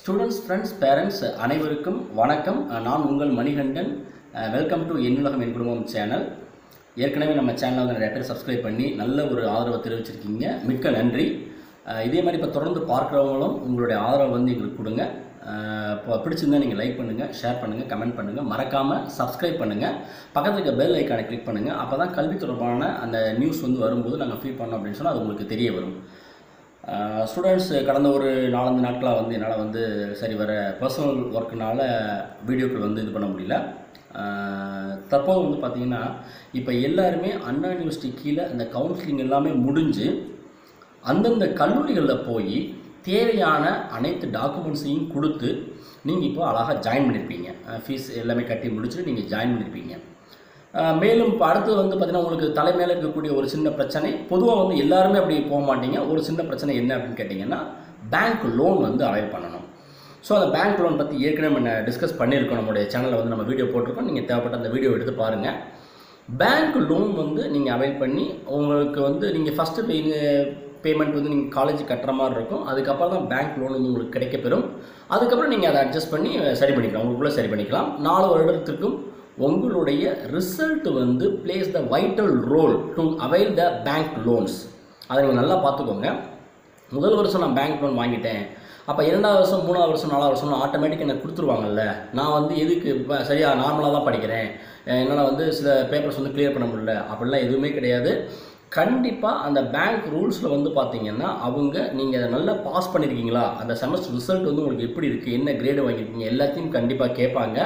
Students friends parents அனைவருக்கும் வணக்கம். நான் உங்கள் மணிகண்டன். வெல்கம் டு என்னுலகம் என் குடும்பம் சேனல் ஏற்கனவே நம்ம சேனலை வந்து நிறைய பேர் சப்ஸ்கிரைப் பண்ணி நல்ல ஒரு ஆதரவை தெரிவிச்சிருக்கீங்க. மிக்க நன்றி. இதே மாதிரி இப்போ தொடர்ந்து பார்க்குறவங்களும் உங்களுடைய ஆதரவை வந்து எங்களுக்கு கொடுங்க. இப்போ பிடிச்சிருந்தா நீங்கள் லைக் பண்ணுங்கள் ஷேர் பண்ணுங்கள் கமெண்ட் பண்ணுங்கள் மறக்காமல் சப்ஸ்கிரைப் பண்ணுங்கள் பக்கத்தில் இருக்க பெல் ஐக்கானை கிளிக் பண்ணுங்கள் அப்போ தான் கல்வி தொடர்பான அந்த நியூஸ் வந்து வரும்போது நாங்கள் ஃபீல் பண்ணோம் அப்படின்னு சொன்னால் அது உங்களுக்கு தெரிய வரும். ஸ்டூடெண்ட்ஸ் கடந்த ஒரு நாலஞ்சு நாட்களாக வந்து என்னால் வந்து சரி வர பர்சனல் ஒர்க்குனால வீடியோக்கள் வந்து இது பண்ண முடியல. தற்போது வந்து பார்த்திங்கன்னா இப்போ எல்லாருமே அண்ணா யூனிவர்சிட்டி கீழே இந்த கவுன்சிலிங் எல்லாமே முடிஞ்சு அந்தந்த கல்லூரிகளில் போய் தேவையான அனைத்து டாக்குமெண்ட்ஸையும் கொடுத்து நீங்கள் இப்போ அழகாக ஜாயின் பண்ணியிருப்பீங்க ஃபீஸ் எல்லாமே கட்டி முடிச்சுட்டு நீங்கள் ஜாயின் பண்ணியிருப்பீங்க மேலும் இப்போ அடுத்து வந்து பார்த்திங்கன்னா உங்களுக்கு தலைமையில் இருக்கக்கூடிய ஒரு சின்ன பிரச்சனை. பொதுவாக வந்து எல்லாருமே அப்படி போக மாட்டீங்க. ஒரு சின்ன பிரச்சனை என்ன அப்படின்னு கேட்டிங்கன்னா பேங்க் லோன் வந்து அவைல் பண்ணணும். ஸோ அந்த பேங்க் லோன் பற்றி ஏற்கனவே நம்ம டிஸ்கஸ் பண்ணியிருக்கோம் நம்மளுடைய சேனலில் வந்து நம்ம வீடியோ போட்டிருக்கோம். நீங்கள் தேவைப்பட்ட அந்த வீடியோ எடுத்து பாருங்கள் பேங்க் லோன் வந்து நீங்கள் அவைல் பண்ணி உங்களுக்கு வந்து நீங்கள் ஃபஸ்ட்டு பேமெண்ட் வந்து நீங்கள் காலேஜ் கட்டுற மாதிரி இருக்கும். அதுக்கப்புறம் தான் பேங்க் லோன் வந்து உங்களுக்கு கிடைக்கப்பெறும். அதுக்கப்புறம் நீங்கள் அதை அட்ஜஸ்ட் பண்ணி சரி பண்ணிக்கலாம். உங்களுக்குள்ளே சரி பண்ணிக்கலாம். நாலு வருடத்திற்கும் உங்களுடைய ரிசல்ட் வந்து plays the vital role to avail the bank loans அதை நீங்கள் நல்லா பார்த்துக்கோங்க. முதல் வருஷம் நான் பேங்க் லோன் வாங்கிட்டேன். அப்போ இரண்டாவது வருஷம் மூணாவது வருஷம் நாலாவது வருஷம் ஆட்டோமேட்டிக் எனக்கு கொடுத்துருவாங்கல்ல. நான் வந்து எதுக்கு இப்போ சரியாக நார்மலாக தான் படிக்கிறேன். என்னால் வந்து சில பேப்பர்ஸ் வந்து கிளியர் பண்ண முடியல. அப்படிலாம் எதுவுமே கிடையாது. கண்டிப்பாக அந்த பேங்க் ரூல்ஸில் வந்து பார்த்தீங்கன்னா அவங்க நீங்கள் அதை நல்லா பாஸ் பண்ணியிருக்கீங்களா அந்த செமஸ்டர் ரிசல்ட் வந்து உங்களுக்கு எப்படி இருக்குது என்ன கிரேடு வாங்கியிருக்கீங்க? எல்லாத்தையும் கண்டிப்பாக கேட்பாங்க.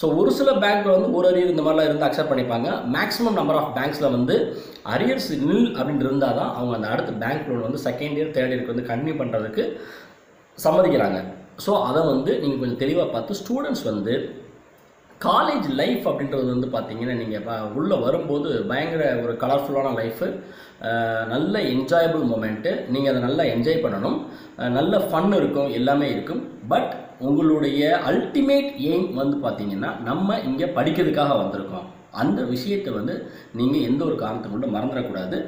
ஸோ ஒரு சில பேங்க்கில் வந்து ஒரு அரியர் இந்த மாதிரிலாம் இருந்து அக்செப்ட் பண்ணிப்பாங்க. மேக்ஸிமம் நம்பர் ஆஃப் பேங்க்ஸில் வந்து அரியர்ஸ் நில் அப்படின்னு இருந்தால் தான் அவங்க அந்த அடுத்த பேங்க் லோன் வந்து செகண்ட் இயர் தேர்ட் இயருக்கு வந்து கன்வியூ பண்ணுறதுக்கு சம்மதிக்கிறாங்க. ஸோ அதை வந்து நீங்கள் கொஞ்சம் தெளிவாக பார்த்து ஸ்டூடெண்ட்ஸ் வந்து காலேஜ் லைஃப் அப்படின்றது வந்து பார்த்தீங்கன்னா நீங்கள் இப்போ உள்ளே வரும்போது பயங்கர ஒரு கலர்ஃபுல்லான லைஃபு நல்ல என்ஜாயபிள் மூமெண்ட்டு நீங்கள் அதை நல்லா என்ஜாய் பண்ணணும். நல்ல ஃபன் இருக்கும் எல்லாமே இருக்கும். பட் உங்களுடைய அல்டிமேட் எய்ம் வந்து பார்த்தீங்கன்னா நம்ம இங்கே படிக்கிறதுக்காக வந்திருக்கோம். அந்த விஷயத்தை வந்து நீங்கள் எந்த ஒரு காரணத்தை கொண்டு மறந்துடக்கூடாது.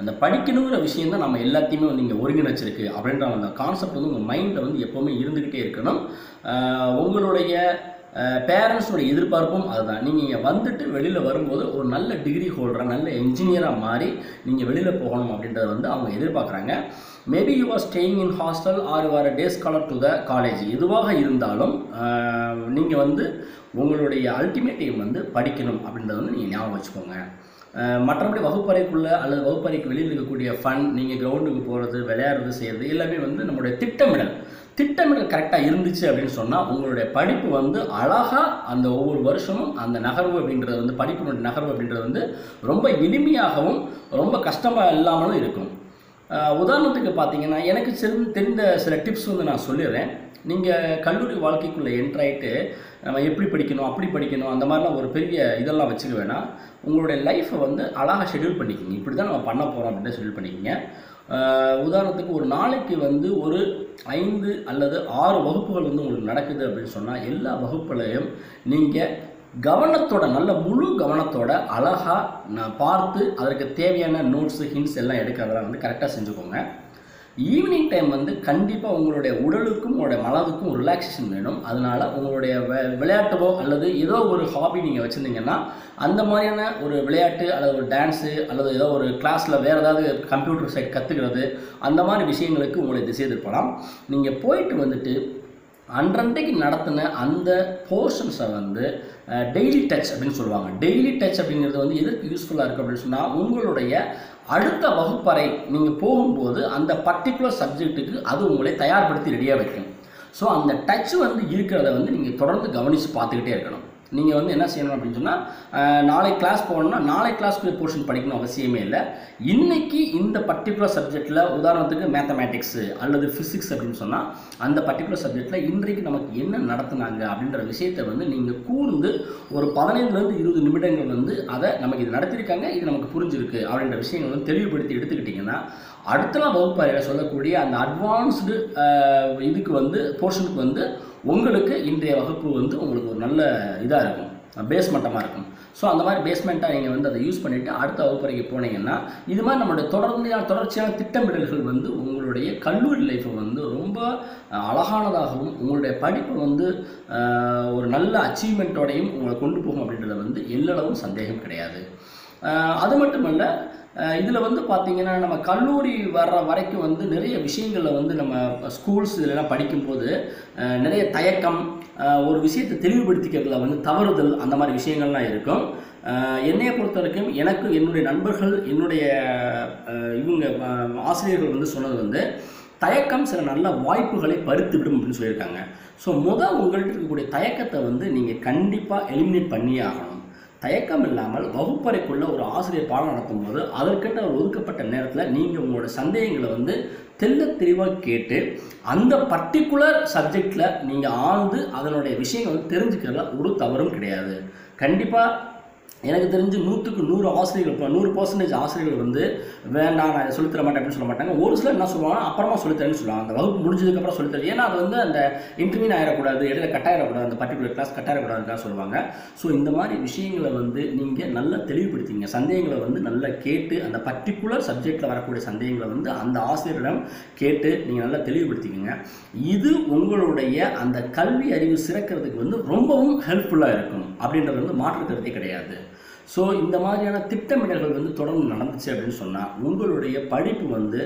அந்த படிக்கணுங்கிற விஷயம் தான் நம்ம எல்லாத்தையுமே வந்து இங்கே ஒருங்கிணைச்சிருக்கு அப்படின்ற அந்த கான்செப்ட் வந்து உங்கள் மைண்டில் வந்து எப்போவுமே இருந்துக்கிட்டே இருக்கணும். உங்களுடைய பேரண்ட்ஸோட எதிர்பார்ப்பும் அதுதான். நீங்கள் இங்கே வந்துட்டு வெளியில் வரும்போது ஒரு நல்ல டிகிரி ஹோல்டராக நல்ல என்ஜினியராக மாறி நீங்கள் வெளியில் போகணும் அப்படின்றத வந்து அவங்க எதிர்பார்க்குறாங்க. Maybe you are staying in hostel or you are day scholar to the college எதுவாக இருந்தாலும் நீங்கள் வந்து உங்களுடைய அல்டிமேட் எய்ம் வந்து படிக்கணும் அப்படின்றத வந்து நீங்கள் ஞாபகம் வச்சுக்கோங்க. மற்றபடி வகுப்பறைக்குள்ளே அல்லது வகுப்பறைக்கு வெளியில் இருக்கக்கூடிய ஃபன் நீங்கள் கிரவுண்டுக்கு போகிறது விளையாடுறது செய்கிறது எல்லாமே வந்து நம்மளுடைய திட்டமிடல். திட்டமிடல் கரெக்டாக இருந்துச்சு அப்படின்னு சொன்னால் உங்களுடைய படிப்பு வந்து அழகாக அந்த ஒவ்வொரு வருஷமும் அந்த நகர்வு அப்படின்றது வந்து படிப்பினுடைய நகர்வு அப்படின்றது வந்து ரொம்ப எளிமையாகவும் ரொம்ப கஷ்டமாக இல்லாமலும் இருக்கும். உதாரணத்துக்கு பார்த்தீங்கன்னா எனக்கு தெரிந்த தெரிந்த சில டிப்ஸ் வந்து நான் சொல்லிடுறேன். நீங்கள் கல்லூரி வாழ்க்கைக்குள்ளே என்ட்ராயிட்டு நம்ம எப்படி படிக்கணும் அப்படி படிக்கணும் அந்த மாதிரிலாம் ஒரு பெரிய இதெல்லாம் வச்சுக்க வேணாம். உங்களுடைய லைஃப்பை வந்து அழகாக ஷெட்யூல் பண்ணிக்கிங்க. இப்படி தான் நம்ம பண்ண போகிறோம் அப்படின்னு ஷெட்யூல் பண்ணிக்கோங்க. உதாரணத்துக்கு ஒரு நாளைக்கு வந்து ஒரு ஐந்து அல்லது ஆறு வகுப்புகள் வந்து உங்களுக்கு நடக்குது அப்படின்னு சொன்னால் எல்லா வகுப்புலையும் நீங்கள் கவனத்தோட நல்ல முழு கவனத்தோட அழகாக நான் பார்த்து அதற்கு தேவையான நோட்ஸு ஹிண்ட்ஸ் எல்லாம் எடுக்கிறதெல்லாம் வந்து கரெக்டாக செஞ்சுக்கோங்க. ஈவினிங் டைம் வந்து கண்டிப்பாக உங்களுடைய உடலுக்கும் உங்களுடைய மனதுக்கும் ஒரு ரிலாக்ஸேஷன் வேணும். அதனால் உங்களுடைய விளையாட்டவோ அல்லது ஏதோ ஒரு ஹாபி நீங்கள் வச்சுருந்தீங்கன்னா அந்த மாதிரியான ஒரு விளையாட்டு அல்லது ஒரு டான்ஸு அல்லது ஏதோ ஒரு கிளாஸில் வேறு ஏதாவது கம்ப்யூட்டர் சைட் கற்றுக்கிறது அந்த மாதிரி விஷயங்களுக்கு உங்களை திசை திருப்பலாம். நீங்கள் போயிட்டு வந்துட்டு அன்றன்றைக்கு நடத்தின அந்த போர்ஷன்ஸை வந்து டெய்லி டச் அப்படின்னு சொல்லுவாங்க. டெய்லி டச் அப்படிங்கிறது வந்து எதற்கு யூஸ்ஃபுல்லாக இருக்குது அப்படின்னு சொன்னால் உங்களுடைய அடுத்த வகுப்பறை நீங்கள் போகும்போது அந்த பர்டிகுலர் சப்ஜெக்ட்டுக்கு அது உங்களை தயார்படுத்தி ரெடியாக வைக்கும். ஸோ அந்த டச் வந்து இருக்கிறத வந்து நீங்கள் தொடர்ந்து கவனித்து பார்த்துக்கிட்டே இருக்கணும். நீங்கள் வந்து என்ன செய்யணும் அப்படின்னு சொன்னால் நாளை கிளாஸ் போகணும்னா நாளை கிளாஸ்க்குரிய போர்ஷன் படிக்கணும் அவசியமே இல்லை. இன்றைக்கி இந்த பர்டிகுலர் சப்ஜெக்டில் உதாரணத்துக்கு மேத்தமேட்டிக்ஸு அல்லது ஃபிசிக்ஸ் அப்படின்னு சொன்னால் அந்த பர்டிகுலர் சப்ஜெக்டில் இன்றைக்கு நமக்கு என்ன நடத்துனாங்க அப்படின்ற விஷயத்தை வந்து நீங்கள் கூர்ந்து ஒரு பதினைந்துலேருந்து இருபது நிமிடங்கள் வந்து அதை நமக்கு இது நடத்தியிருக்காங்க இது நமக்கு புரிஞ்சிருக்கு அப்படின்ற விஷயங்கள் வந்து தெளிவுபடுத்தி எடுத்துக்கிட்டிங்கன்னா அடுத்த நாள் வகுப்பறையில் சொல்லக்கூடிய அந்த அட்வான்ஸ்டு இதுக்கு வந்து போர்ஷனுக்கு வந்து உங்களுக்கு இன்றைய வகுப்பு வந்து உங்களுக்கு ஒரு நல்ல இதாக இருக்கும். பேஸ்மெண்ட்டமாக இருக்கும். ஸோ அந்த மாதிரி பேஸ்மெண்ட்டாக நீங்கள் வந்து அதை யூஸ் பண்ணிவிட்டு அடுத்த வகுப்பறைக்கு போனீங்கன்னா இது மாதிரி நம்மளுடைய தொடர்ந்து தொடர்ச்சியான திட்டமிடல்கள் வந்து உங்களுடைய கல்லூரி லைஃப்பை வந்து ரொம்ப அழகானதாகவும் உங்களுடைய படிப்பு வந்து ஒரு நல்ல அச்சீவ்மெண்ட்டோடையும் உங்களை கொண்டு போகும் அப்படின்றத வந்து எல்லளவும் சந்தேகம் கிடையாது. அது மட்டுமல்ல இதில் வந்து பார்த்திங்கன்னா நம்ம கல்லூரி வர்ற வரைக்கும் வந்து நிறைய விஷயங்களில் வந்து நம்ம ஸ்கூல்ஸ் இதெல்லாம் படிக்கும்போது நிறைய தயக்கம் ஒரு விஷயத்தை தெளிவுபடுத்திக்கிறதுல வந்து தவறுதல் அந்த மாதிரி விஷயங்கள்லாம் இருக்கும். என்னையை என்னைய பொறுத்த வரைக்கும் எனக்கு என்னுடைய நண்பர்கள் என்னுடைய இவங்க ஆசிரியர்கள் வந்து சொன்னது வந்து தயக்கம் சில நல்ல வாய்ப்புகளை பறித்து விடும் அப்படின்னு சொல்லியிருக்காங்க. ஸோ முதல் உங்கள்கிட்ட இருக்கக்கூடிய தயக்கத்தை வந்து நீங்கள் கண்டிப்பாக எலிமினேட் பண்ணியே ஆகணும். தயக்கம் இல்லாமல் வகுப்பறைக்குள்ள ஒரு ஆசிரியர் பாடம் நடத்தும் போது அதற்கென்ற ஒரு ஒதுக்கப்பட்ட நேரத்தில் நீங்கள் உங்களோட சந்தேகங்களை வந்து தெல்ல தெளிவாக கேட்டு அந்த பர்டிகுலர் சப்ஜெக்டில் நீங்கள் ஆழ்ந்து அதனுடைய விஷயங்கள் வந்து தெரிஞ்சுக்கிறதுல ஒரு தவறும் கிடையாது. கண்டிப்பாக எனக்கு தெரிஞ்சு நூற்றுக்கு நூறு ஆசிரியர்கள் இப்போ நூறு பர்சன்டேஜ் ஆசிரியர்கள் வந்து வேண்டாம் நான் சொல்லித்தர மாட்டேன் அப்படின்னு சொல்ல மாட்டாங்க ஒரு சிலர் என்ன சொல்லுவாங்க அப்புறமா சொல்லித்தரேன்னு சொல்லுவாங்க. அந்த வகுப்பு முடிஞ்சதுக்கப்புறம் சொல்லித்தர. ஏன்னா அது வந்து அந்த இன்டர்வியூ ஆயிடக்கூடாது இடையில கட்டாயிடக்கூடாது அந்த பர்டிகுலர் கிளாஸ் கட்டாயிடக்கூடாதுன்னு சொல்லுவாங்க. ஸோ இந்த மாதிரி விஷயங்களை வந்து நீங்கள் நல்லா தெளிவுபடுத்திங்க. சந்தேகங்களை வந்து நல்லா கேட்டு அந்த பர்டிகுலர் சப்ஜெக்டில் வரக்கூடிய சந்தேகங்களை வந்து அந்த ஆசிரியரிடம் கேட்டு நீங்கள் நல்லா தெளிவுபடுத்திக்கங்க. இது உங்களுடைய அந்த கல்வி அறிவு சிறக்கிறதுக்கு வந்து ரொம்பவும் ஹெல்ப்ஃபுல்லாக இருக்கும். அப்படின்றது வந்து மாற்று கருத்தே கிடையாது. ஸோ இந்த மாதிரியான திட்டமிடல்கள் வந்து தொடர்ந்து நடந்துச்சு அப்படின்னு சொன்னால் உங்களுடைய படிப்பு வந்து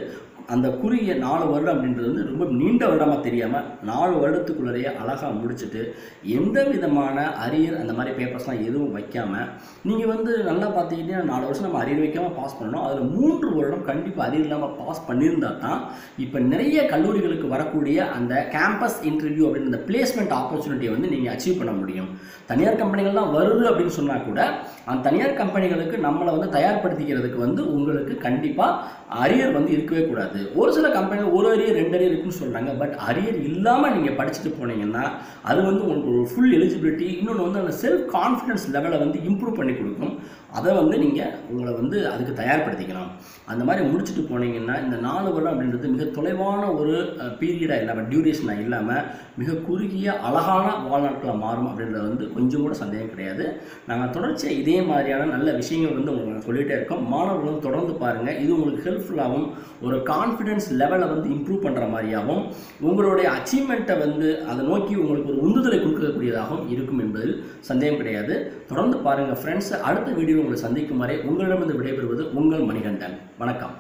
அந்த குறுகிய நாலு வருடம் அப்படின்றது வந்து ரொம்ப நீண்ட வருடமாக தெரியாமல் நாலு வருடத்துக்குள்ளேயே அழகாக முடிச்சுட்டு எந்த விதமான அரியர் அந்த மாதிரி பேப்பர்ஸ்லாம் எதுவும் வைக்காமல் நீங்கள் வந்து நல்லா பார்த்தீங்கன்னா நாலு வருஷம் நம்ம அரியர் வைக்காமல் பாஸ் பண்ணணும். அதில் மூன்று வருடம் கண்டிப்பாக அரியர் இல்லாமல் பாஸ் பண்ணியிருந்தா தான் இப்போ நிறைய கல்லூரிகளுக்கு வரக்கூடிய அந்த கேம்பஸ் இன்டர்வியூ அப்படின்ற அந்த பிளேஸ்மெண்ட் ஆப்பர்ச்சுனிட்டியை வந்து நீங்கள் அச்சீவ் பண்ண முடியும். தனியார் கம்பெனிகள்லாம் வருது அப்படின்னு சொன்னால் கூட அந்த தனியார் கம்பெனிகளுக்கு நம்மளை வந்து தயார்படுத்திக்கிறதுக்கு வந்து உங்களுக்கு கண்டிப்பாக அரியர் வந்து இருக்கவே கூடாது. ஒரு சில கம்பெனிகள் ஒரு அரியர் ரெண்டு அரியர் இருக்குன்னு சொல்கிறாங்க பட் அரியர் இல்லாமல் நீங்கள் படிச்சுட்டு போனீங்கன்னா அது வந்து உங்களுக்கு ஒரு ஃபுல் எலிஜிபிலிட்டி இன்னொன்று வந்து அந்த செல்ஃப் கான்ஃபிடன்ஸ் லெவலை வந்து இம்ப்ரூவ் பண்ணி கொடுக்கும். அதை வந்து நீங்கள் உங்களை வந்து அதுக்கு தயார்படுத்திக்கலாம். அந்த மாதிரி முடிச்சுட்டு போனீங்கன்னா இந்த நாலு வருடம் அப்படின்றது மிக தொலைவான ஒரு பீரியடாக இல்லாமல் டியூரேஷனாக இல்லாமல் மிக குறுகிய அழகான வாழ்நாட்களாக மாறும் அப்படின்றது வந்து கொஞ்சம் கூட சந்தேகம் கிடையாது. நாங்கள் தொடர்ச்சியாக இதே மாதிரியான நல்ல விஷயங்கள் வந்து உங்களுக்கு சொல்லிகிட்டே இருக்கோம். மாணவர்களும் தொடர்ந்து பாருங்கள் இது உங்களுக்கு ஹெல்ப்ஃபுல்லாகவும் ஒரு கான்ஃபிடென்ஸ் லெவலை வந்து இம்ப்ரூவ் பண்ணுற மாதிரியாகவும் உங்களுடைய அச்சீவ்மெண்ட்டை வந்து அதை நோக்கி உங்களுக்கு ஒரு உந்துதலை கொடுக்கக்கூடியதாகவும் இருக்கும் என்பதில் சந்தேகம் கிடையாது. தொடர்ந்து பாருங்கள் ஃப்ரெண்ட்ஸ் அடுத்த வீடியோ உங்களை சந்திக்கும் வரை உங்களிடமிருந்து விடைபெறுவது உங்கள் மணிகண்டன். வணக்கம்.